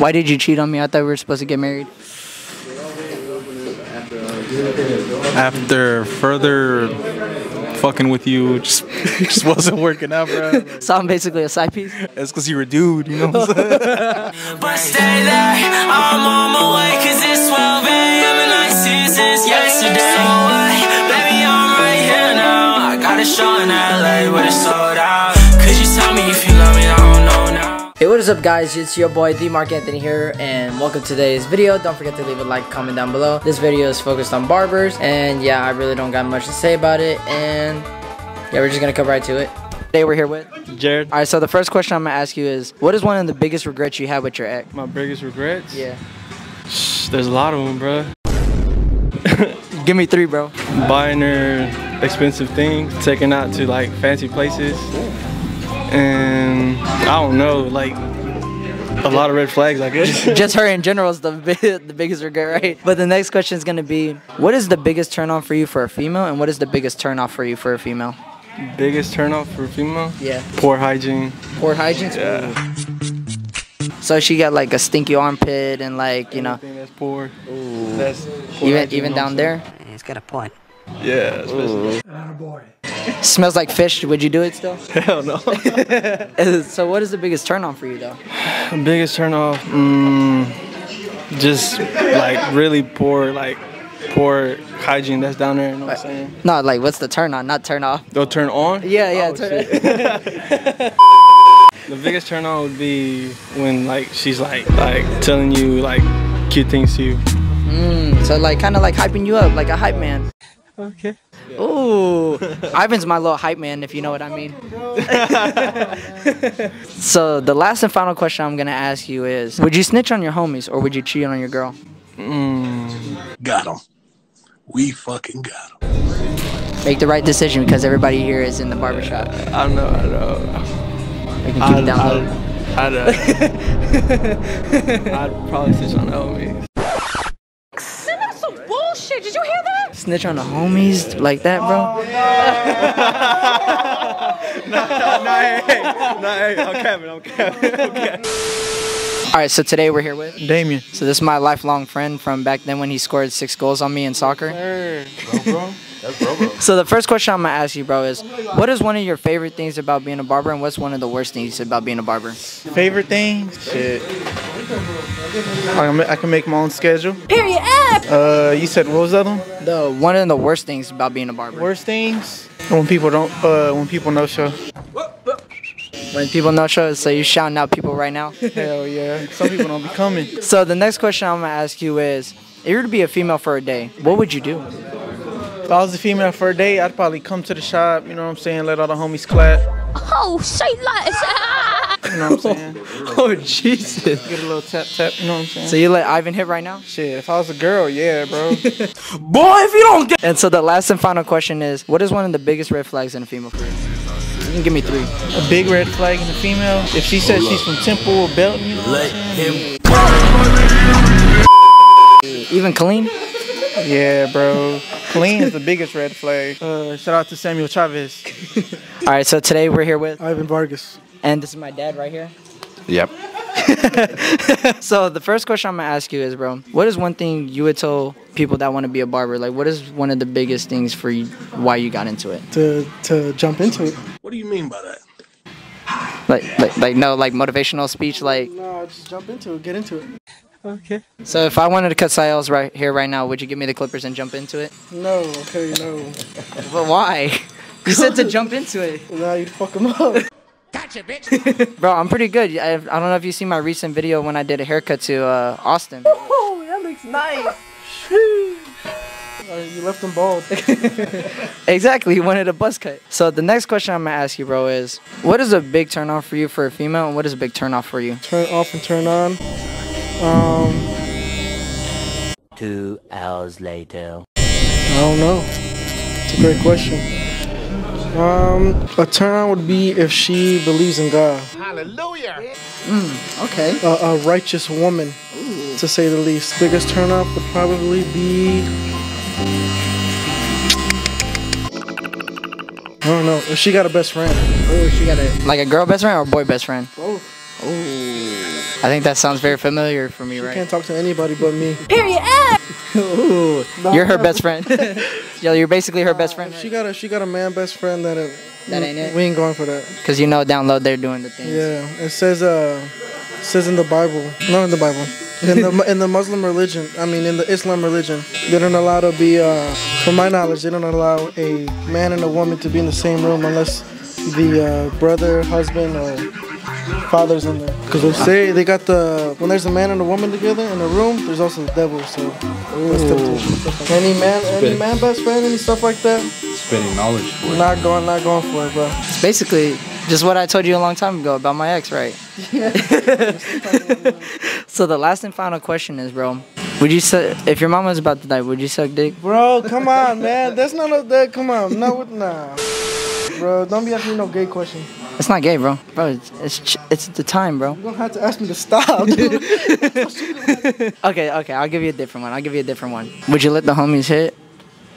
Why did you cheat on me? I thought we were supposed to get married. After further fucking with you, just just wasn't working out, bro. So I'm basically a side piece. It's because you're a dude, you know what I'm saying? But stay there, I'm on my way Cause it's 12 a.m. and I see since yesterday So wait, baby, I'm right here now I got a show in LA with it sold out Hey, what is up guys? It's your boy D Marc Anthony here and welcome to today's video. Don't forget to leave a like, comment down below. This video is focused on barbers and yeah, I really don't got much to say about it and yeah, we're just gonna come right to it. Today we're here with Jared, Alright, so the first question I'm gonna ask you is what is one of the biggest regrets you had with your ex? my biggest regrets? Yeah. Shh, There's a lot of them, bro. Give me three, bro. Buying her expensive things, taking out to like fancy places, and I don't know, like a lot of red flags, I guess. Just her in general is the bi- the biggest regret, right? But the next question is gonna be what is the biggest turn on for you for a female and what is the biggest turn off for you for a female? biggest turn off for a female? Yeah. Poor hygiene. Poor hygiene. Yeah. So she got like a stinky armpit and like you know that's poor. That's poor even hygiene, even down there He's got a point. I'm saying? Yeah, especially. smells like fish. Would you do it still? Hell no. so what is the biggest turn on for you though? biggest turnoff, mm, just like really poor, like poor hygiene that's down there. You know what I'm saying? No, like what's the turn on, not turn off. They'll turn on. Yeah, yeah. Oh, turn- The biggest turn on would be when like she's like like telling you like cute things to you. Mm, so like kind of like hyping you up, like a hype man. Okay. Ooh, Ivan's my little hype man, if you know what I mean. so the last and final question I'm gonna ask you is: Would you snitch on your homies or would you cheat on your girl? Mm, Got him. We fucking got him. Make the right decision because everybody here is in the barbershop. I know. I know. We can keep I'd, it down low. I'd, I'd, uh, I'd probably snitch on the homies. That's some bullshit. Did you hear that? Snitch on the homies like that, bro? nah, hey, nah, hey, I'm Kevin. I'm Kevin. Okay. All right, so today we're here with. Damien. So this is my lifelong friend from back then when he scored six goals on me in soccer. So the first question I'm gonna ask you, bro, is what is one of your favorite things about being a barber, and what's one of the worst things about being a barber? Favorite thing? Shit. I can, ma- I can make my own schedule. Period. Uh, you said what was the other one? The one of the worst things about being a barber. Worst things? When people don't, uh, when people no show. When people no show, so you shouting out people right now. Hell yeah. Some people don't be coming. So the next question I'm gonna ask you is, if you were to be a female for a day, what would you do? If I was a female for a day, I'd probably come to the shop, you know what I'm saying, let all the homies clap. Oh, say less. You know what I'm saying? Oh Jesus! Get a little tap tap, you know what I'm saying? So you let Ivan hit right now? Shit, if I was a girl, yeah, bro. Boy, if you don't get. And so the last and final question is, what is one of the biggest red flags in a female for you? You can give me three. a big red flag in a female. If she says she's from Temple or Belton, you know what I'm saying? Even clean? Yeah, bro. Clean is the biggest red flag. Uh, shout out to Samuel Chavez. All right, so today we're here with, Ivan Vargas. and this is my dad right here. Yep. So the first question I'm gonna ask you is, bro, what is one thing you would tell people that want to be a barber? Like, what is one of the biggest things for you, why you got into it? to to jump into it. What do you mean by that? Like, like, like no, like motivational speech, like. No, just jump into it. Get into it. Okay. So if I wanted to cut Siles right here, right now, would you give me the clippers and jump into it? No, okay, no. But why? You said to jump into it. Now you'd fuck them up. Gotcha, bitch. Bro, I'm pretty good. I, I don't know if you see my recent video when I did a haircut to uh, Austin. oh, that looks nice. Uh, you left them bald. Exactly, he wanted a buzz cut. So the next question I'm gonna ask you, bro, is what is a big turn off for you for a female, and what is a big turn off for you? turn off and turn on. Um, Two hours later. I don't know. It's a great question. Um, a turn would be if she believes in God. Hallelujah. Okay. A, a righteous woman, to say the least. Biggest turn off would probably be. I don't know. If she got a best friend. Oh, she got a like a girl best friend or boy best friend? Both. Ooh. I think that sounds very familiar for me, right? You can't talk to anybody but me. Ooh, you're her best friend. Yo, you're basically her best friend, She got a she got a man best friend that. Uh, That ain't it? We ain't going for that. because you know down low they're doing the things. Yeah, it says uh, it says in the Bible, not in the Bible, in the in the Muslim religion. I mean, in the Islam religion, they don't allow to be. Uh, from my knowledge, they don't allow a man and a woman to be in the same room unless the uh, brother, husband, or father's in there. Because they say they got the when there's a man and a woman together in a room, there's also the devil. So that's. Any man, any man best friend and stuff like that. Spending knowledge for Not going, not going for it, bro. It's basically just what I told you a long time ago about my ex, right? Yeah. so the last and final question is, bro, would you suck if your mama was about to die? Would you suck dick? Bro, come on, man. That's not a that. Come on, no, with- nah. Bro, don't be asking me no gay question. It's not gay, bro. Bro, it's it's, ch- it's the time, bro. You don't have to ask me to stop, dude. Okay, okay, I'll give you a different one. I'll give you a different one. Would you let the homies hit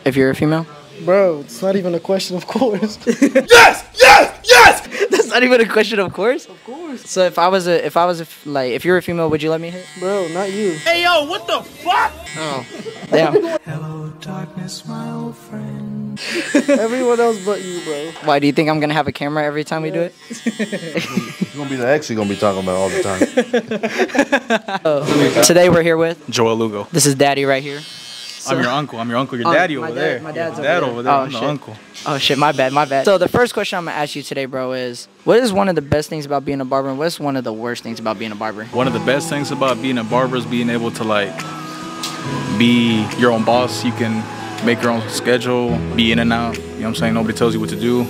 if you're a female? Bro, it's not even a question, of course. Yes! Yes! Yes! That's not even a question, of course. Of course. So if I was a if I was a f- like if you're a female, would you let me hit? Bro, not you. Hey yo, what the fuck? Oh, damn. Hello, darkness, my old friend. Everyone else but you, bro. Why do you think I'm gonna have a camera every time we do it? You're gonna be the ex you're gonna be talking about all the time. Oh. Today we're here with Joel Lugo. this is Daddy right here. I'm your uncle. I'm your uncle. Your Oh, daddy over dad- there. my dad's Your over dad there. over there. Oh, I'm the shit. uncle. Oh shit, my bad, my bad. So the first question I'm gonna ask you today, bro, is what is one of the best things about being a barber, and what's one of the worst things about being a barber? One of the best things about being a barber is being able to like be your own boss. You can make your own schedule, be in and out. You know what I'm saying? Nobody tells you what to do.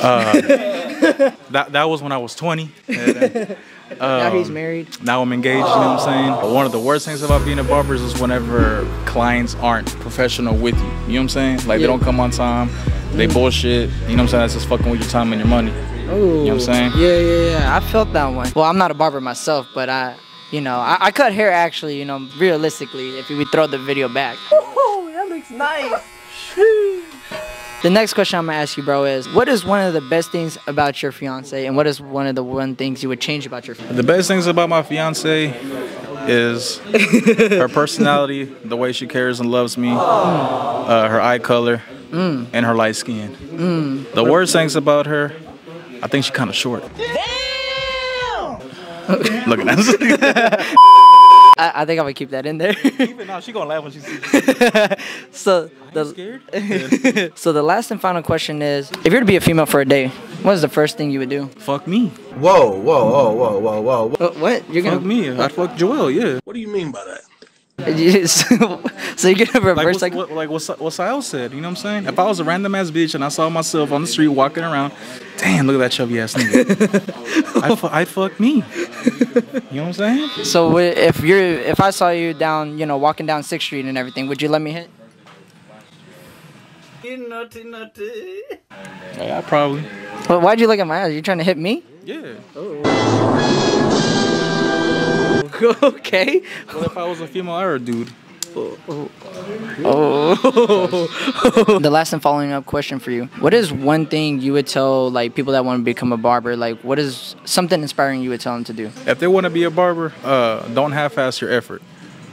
Uh, that that was when I was 20. And, now he's um, married. now I'm engaged, you know what I'm saying? But one of the worst things about being a barber is whenever clients aren't professional with you. You know what I'm saying? Like Yeah. they don't come on time, they bullshit. You know what I'm saying? That's just fucking with your time and your money. Ooh. You know what I'm saying? Yeah, yeah, yeah. I felt that one. Well, I'm not a barber myself, but I, you know, I, I cut hair actually. You know, realistically, if we throw the video back. Oh, that looks nice. The next question I'm gonna ask you, bro, is what is one of the best things about your fiance, and what is one of the one things you would change about your fiance? The best things about my fiance is her personality, the way she cares and loves me, mm. uh, her eye color, mm. and her light skin. Mm. The worst things about her, I think she's kind of short. Damn! Look at that. I, I think I'm gonna keep that in there. no, she gonna laugh when she sees it. so the scared. so the last and final question is, if you're to be a female for a day, what is the first thing you would do? Fuck me. Whoa, whoa, whoa, whoa, whoa, whoa. Uh, what you're gonna? fuck me. I'd fuck Joel, yeah. What do you mean by that? so you're gonna Like, reverse like what, like what, Sa- what Sael said, you know what I'm saying? If I was a random ass bitch and I saw myself on the street walking around, damn, look at that chubby ass nigga. I'd, fu- I'd fuck me. You know what I'm saying? So if you're if I saw you down, you know, walking down Sixth Street and everything, would you let me hit? Yeah, I probably. Well, why'd you look at my eyes? You trying to hit me? Yeah. Oh. okay. What if I was a female or a dude? Oh. the last and following up question for you: What is one thing you would tell like people that want to become a barber? Like, what is something inspiring you would tell them to do? If they want to be a barber, uh, don't half-ass your effort.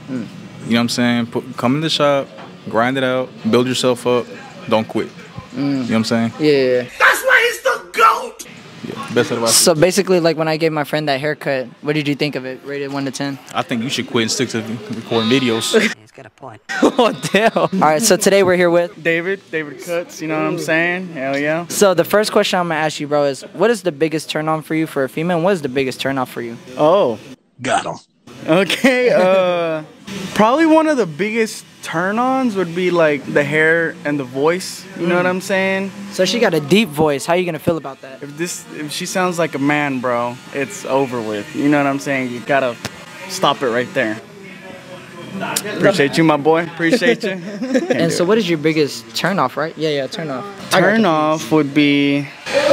You know what I'm saying? Put, come in the shop, grind it out, build yourself up. Don't quit. You know what I'm saying? Yeah. That's why he's the GOAT! Yeah. Best advice. So basically, like when I gave my friend that haircut, what did you think of it? Rated one to ten. I think you should quit and stick to recording videos. He's got a point. oh damn! All right, so today we're here with. David, David Cuts, you know what I'm saying? Hell yeah. So the first question I'm gonna ask you, bro, is what is the biggest turn on for you for a female? And what is the biggest turn off for you? Oh, Got him. okay. Uh, probably one of the biggest turn-ons would be like the hair and the voice. You know what I'm saying? So she got a deep voice. How you gonna feel about that? If this, if she sounds like a man, bro, it's over with. You know what I'm saying? You gotta stop it right there. Appreciate you, my boy. Appreciate you. And so, what is your biggest turn off? Right? Yeah, yeah, turn off. Turn off would be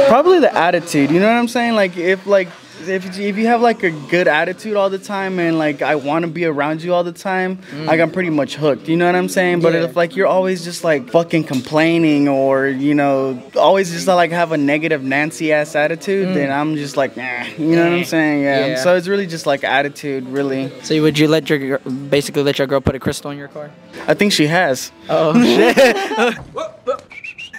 probably the attitude. You know what I'm saying? Like if like if if you have like a good attitude all the time and like I want to be around you all the time, mm. like I'm pretty much hooked. You know what I'm saying? But Yeah. if like you're always just like fucking complaining or you know always just like have a negative Nancy ass attitude, mm. then I'm just like, nah. You know what I'm saying? Yeah. Yeah. So it's really just like attitude, really. So would you let your basically let your girl put a crystal in your car? I think she has. Oh shit.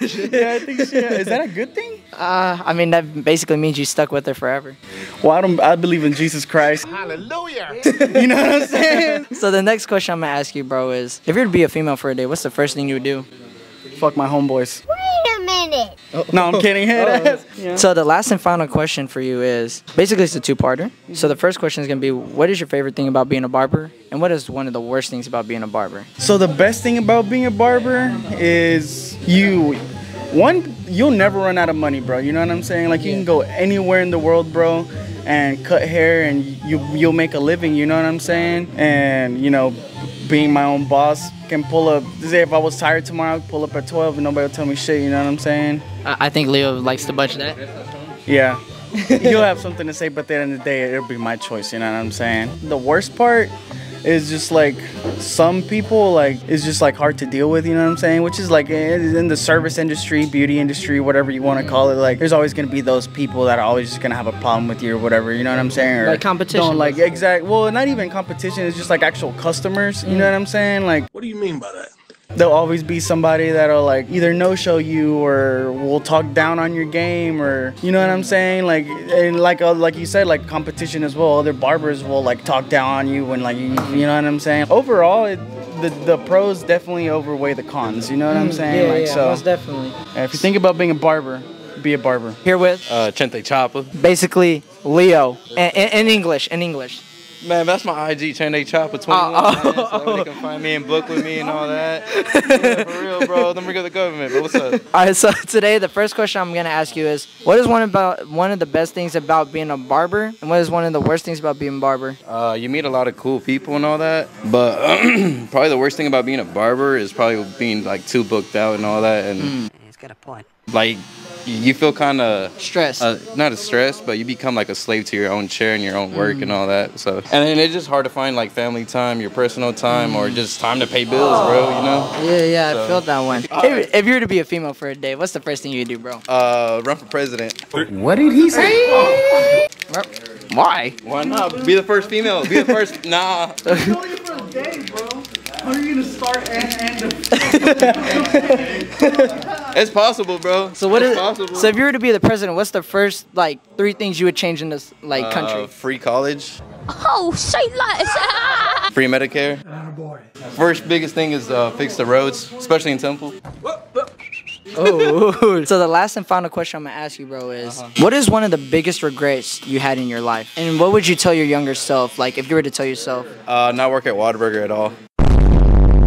yeah, I think she has. Is that a good thing? uh, I mean that basically means you stuck with her forever. Well, I don't. I believe in Jesus Christ. Hallelujah. you know what I'm saying? So the next question I'm gonna ask you, bro, is if you were to be a female for a day, what's the first thing you would do? Fuck my homeboys. Wait a. Oh. No, I'm kidding. Oh, Head. Yeah. So the last and final question for you is basically it's a two-parter. So the first question is gonna be, what is your favorite thing about being a barber, and what is one of the worst things about being a barber? So the best thing about being a barber is you one you'll never run out of money, bro. You know what I'm saying? Like you can go anywhere in the world, bro, and cut hair and you you'll make a living, you know what I'm saying? And you know, being my own boss can pull up say if I was tired tomorrow, pull up at 12 and nobody will tell me shit, you know what I'm saying? I, I think Leo likes to budge that. Yeah. You'll have something to say, but at the end of the day, it'll be my choice. You know what I'm saying? The worst part is just like some people like it's just like hard to deal with. You know what I'm saying? Which is like in in the service industry, beauty industry, whatever you want to call it. Like there's always gonna be those people that are always just gonna have a problem with you or whatever. You know what I'm saying? Or Like competition, Don't like exact. Well, not even competition. It's just like actual customers. You know what I'm saying? Like What do you mean by that? There'll always be somebody that'll like either no show you or will talk down on your game or you know what I'm saying? Like and like uh, like you said like competition as well. Other barbers will like talk down on you and like you, you know what I'm saying? Overall it, the the pros definitely outweigh the cons you know what I'm saying? Yeah, like so definitely. uh, if you think about being a barber be a barber. Here with? Uh, Chente Choppa. basically Leo. In, in, in English, in English. Man, that's my IG, Chente Choppa 21. Oh, man, so they can find me and book with me and all that. Yeah, for real, bro. Don't bring up the government. But what's up? All right, so today the first question I'm gonna ask you is, what is one about one of the best things about being a barber, and what is one of the worst things about being a barber? Uh, you meet a lot of cool people and all that, but probably the worst thing about being a barber is probably being like too booked out and all that, and He's got a point. Like you feel kind of Stress. uh, not a stress, but you become like a slave to your own chair and your own work Mm. and all that. So, and then it's just hard to find like family time, your personal time, or just time to pay bills, bro. You know. yeah, yeah, I So- felt that one. If, if you were to be a female for a day, what's the first thing you would do, bro? Uh, run for president. What did he say? Hey. Why? Why not? Be the first female. Be the first. Nah. how are you gonna start and end It's possible, bro. So what it's is? possible. So if you were to be the president, what's the first like three things you would change in this like Uh, country? free college, Oh, say less. free Medicare. First biggest thing is uh, fix the roads, especially in Temple. Oh. so the last and final question I'm gonna ask you, bro, is Uh-huh. what is one of the biggest regrets you had in your life, and what would you tell your younger self, like if you were to tell yourself? Uh, not work at Whataburger at all.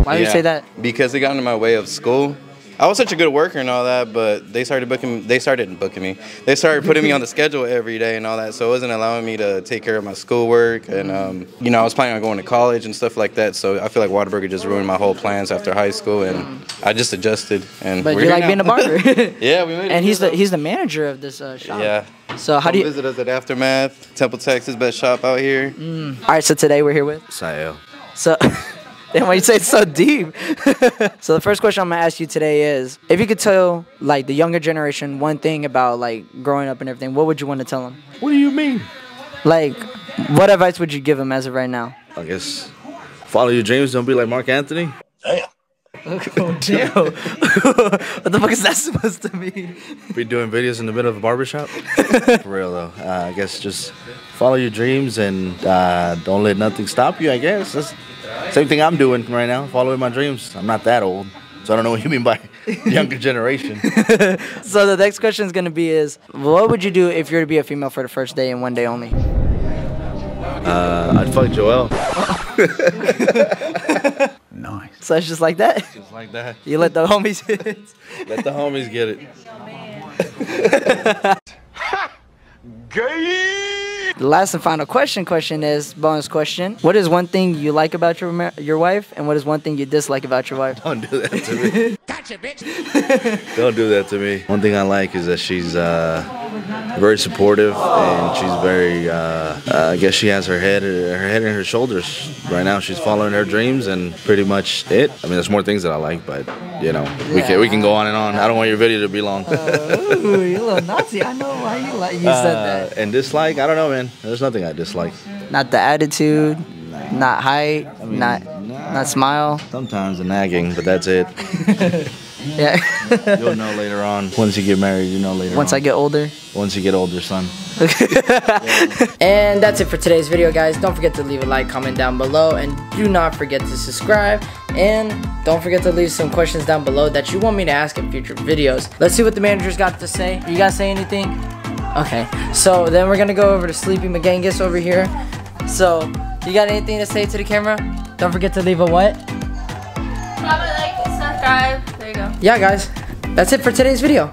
Why do you say that? Because it got in my way of school. I was such a good worker and all that, but they started booking. They started booking me. They started putting me on the schedule every day and all that, so it wasn't allowing me to take care of my schoolwork. And um, you know, I was planning on going to college and stuff like that. So I feel like Whataburger just ruined my whole plans after high school, and I just adjusted. And But we're you like now. being a barber. yeah, we made and he's the he's the manager of this uh, shop. Yeah. So how Come do you? visit us at Aftermath, Temple, Texas, best shop out here. All right. So today we're here with. Sael. So. Then why you say it's so deep? so the first question I'm gonna ask you today is, if you could tell like the younger generation one thing about like growing up and everything, what would you want to tell them? What do you mean? Like, what advice would you give them as of right now? I guess follow your dreams. Don't be like Marc Anthony. Oh damn! what the fuck is that supposed to mean? Be doing videos in the middle of a barbershop. For real though, uh, I guess just follow your dreams and uh, don't let nothing stop you. I guess that's same thing I'm doing right now. Following my dreams. I'm not that old, so I don't know what you mean by younger generation. So the next question is gonna be is, what would you do if you were to be a female for the first day and one day only? Uh, I'd fuck Joel. Nice. So it's just like that. Just like that. You let the homies hit. Let the homies get it. The last and final question question is bonus question. What is one thing you like about your your wife, and what is one thing you dislike about your wife? Don't do that to me. gotcha, bitch. Don't do that to me. One thing I like is that she's uh, very supportive, and she's very. Uh, uh, I guess she has her head her head in her shoulders right now. She's following her dreams, and pretty much it. I mean, there's more things that I like, but you know, we can we can go on and on. I don't want your video to be long. Ooh, you little Nazi. I know why you like you said that. Uh, and dislike, I don't know, man. There's nothing I dislike. Not the attitude, not height, not not smile. Sometimes the nagging, but that's it. Yeah. You'll know later on. Once you get married, you know later Once on. I get older. Once you get older, son. And that's it for today's video, guys. Don't forget to leave a like, comment down below, and do not forget to subscribe. And don't forget to leave some questions down below that you want me to ask in future videos. Let's see what the managers got to say. You guys say anything? Okay, so then we're gonna go over to Sleepy McGangus over here. So, you got anything to say to the camera? Don't forget to leave a what? Comment, like, subscribe. Yeah, guys, that's it for today's video.